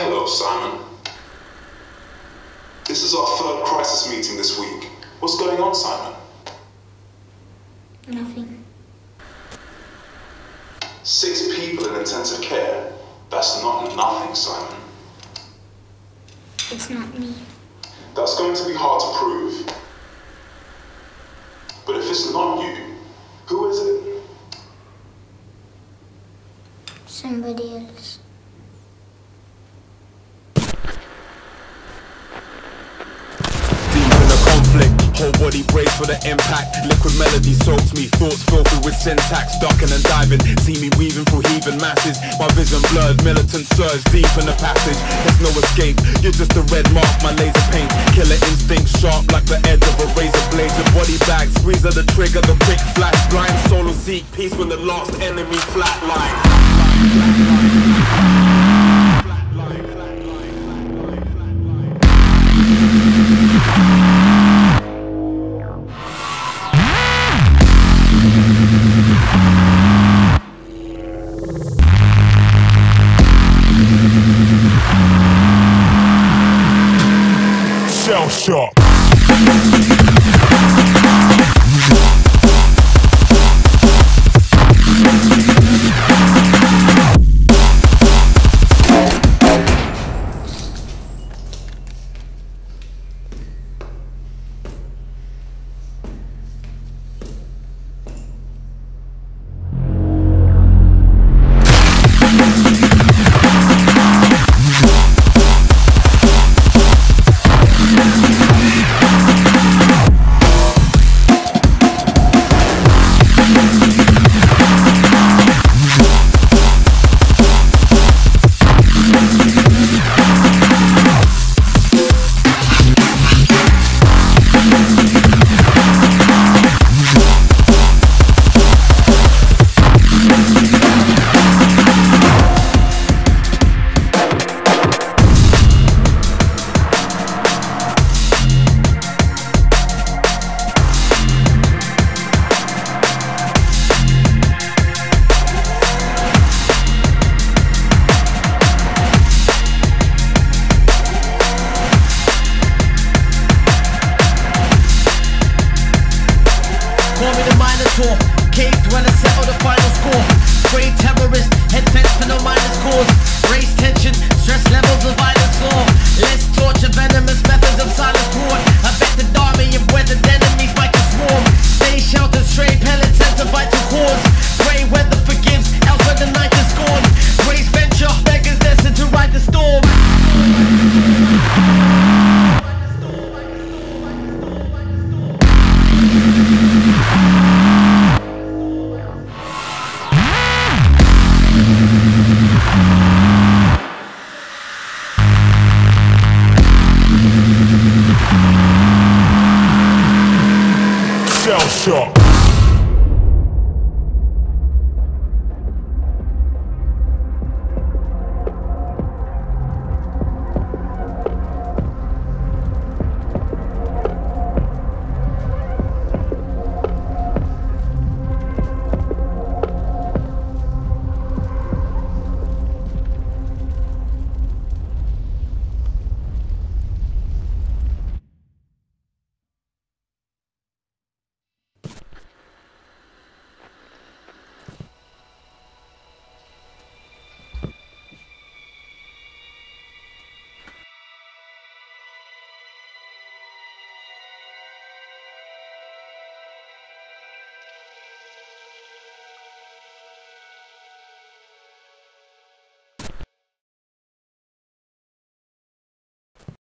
Hello, Simon. This is our third crisis meeting this week. What's going on, Simon? Nothing. Six people in intensive care. That's not nothing, Simon. It's not me. That's going to be hard to prove. But if it's not you, who is it? Somebody else. Deep in the conflict, whole body brace for the impact. Liquid melody soaks me, thoughts filthy with syntax. Ducking and diving, see me weaving through heaving masses. My vision blurred, militant surge deep in the passage. There's no escape, you're just a red mark, my laser paint. Killer instinct sharp like the edge of a razor blade. Your body bag, squeeze of the trigger, the quick flash. Blind solo seek peace when the lost enemy flatline. Flatline. Flatline. Flatline. flatline. Shell shock. shock.